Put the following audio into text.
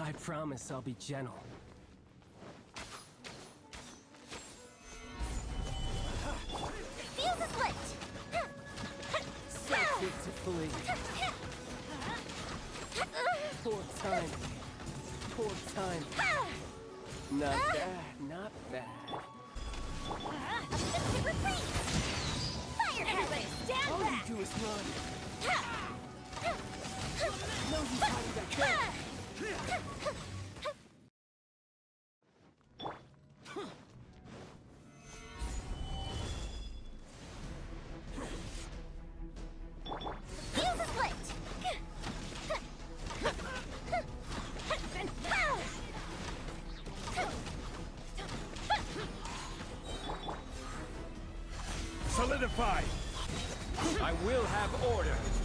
I promise I'll be gentle. Fuse is lit! So quick to flee. Poor timing. Poor timing. Not bad, not bad. Fire Everybody stand All back! you do is run. Solidify! I will have order!